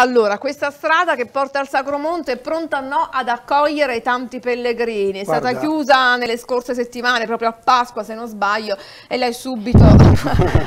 Allora, questa strada che porta al Sacromonte è pronta no ad accogliere i tanti pellegrini. È Guarda. stata chiusa nelle scorse settimane, proprio a Pasqua se non sbaglio, e lei subito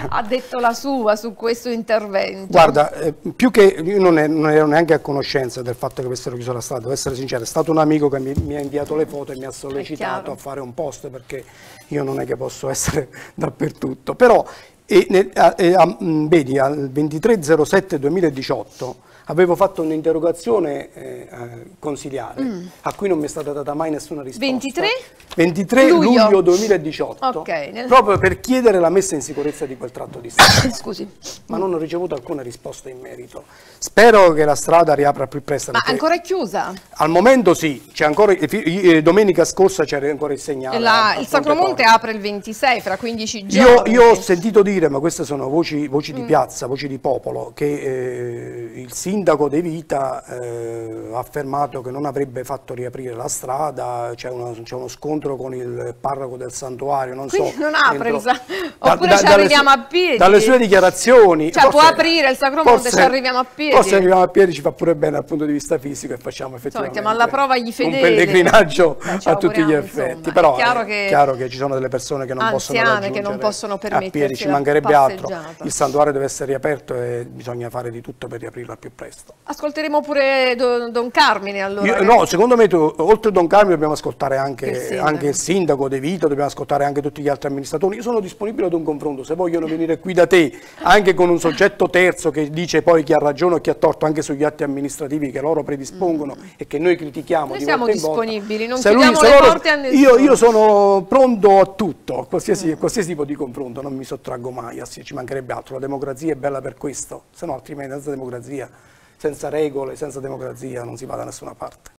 ha detto la sua su questo intervento. Guarda, eh, più che io non, è- non ero neanche a conoscenza del fatto che avessero chiuso la strada, devo essere sincero, è stato un amico che mi, mi ha inviato le foto e mi ha sollecitato a fare un post perché io non è che posso essere dappertutto. Però, e e a- mh, vedi, al 2307-2018 avevo fatto un'interrogazione eh, eh, consiliare a cui non mi è stata data mai nessuna risposta. 23? 23 Luglio. luglio, 2018, Ok, nel- proprio per chiedere la messa in sicurezza di quel tratto di strada Scusi. ma non ho ricevuto alcuna risposta in merito. Spero che la strada riapra più presto. Ma ancora è chiusa? Al momento sì, c'è ancora, eh, domenica scorsa c'era ancora il segnale. La- a il Sacromonte apre il 26, fra 15 Io, giorni. io ho sentito dire, ma queste sono voci, voci Mm. di piazza, voci di popolo, che eh, il sindaco De Vita eh, ha affermato che non avrebbe fatto riaprire la strada, c'è, uno scontro con il parroco del santuario, non Quindi so. non apre entro- il oppure ci dalle arriviamo a piedi. Dalle sue dichiarazioni. Cioè, può aprire il Sacromonte, ci arriviamo a piedi. Forse arriviamo a piedi ci fa pure bene dal punto di vista fisico e facciamo effettivamente mettiamo alla prova gli fedeli. un pellegrinaggio Beh, a tutti gli effetti. insomma. Però È chiaro è che- chiaro che ci sono delle persone che non possono raggiungere che non possono a piedi, ci mancherebbe altro. Il santuario deve essere riaperto e bisogna fare di tutto per riaprirlo al più presto. Ascolteremo pure Don, Carmine allora. Io- no, secondo me tu, oltre Don Carmine dobbiamo ascoltare anche Il sindaco. anche il sindaco De Vito, dobbiamo ascoltare anche tutti gli altri amministratori. Io sono disponibile ad un confronto, se vogliono venire qui da te, anche con un soggetto terzo che dice poi chi ha ragione o chi ha torto anche sugli atti amministrativi che loro predispongono e che noi critichiamo Noi di siamo disponibili, non Se chiudiamo se le porte a nessuno. Io, io sono pronto a tutto, a qualsiasi, a qualsiasi tipo di confronto, non mi sottraggo mai, ci mancherebbe altro. La democrazia è bella per questo, se no altrimenti senza democrazia, senza regole, senza democrazia non si va da nessuna parte.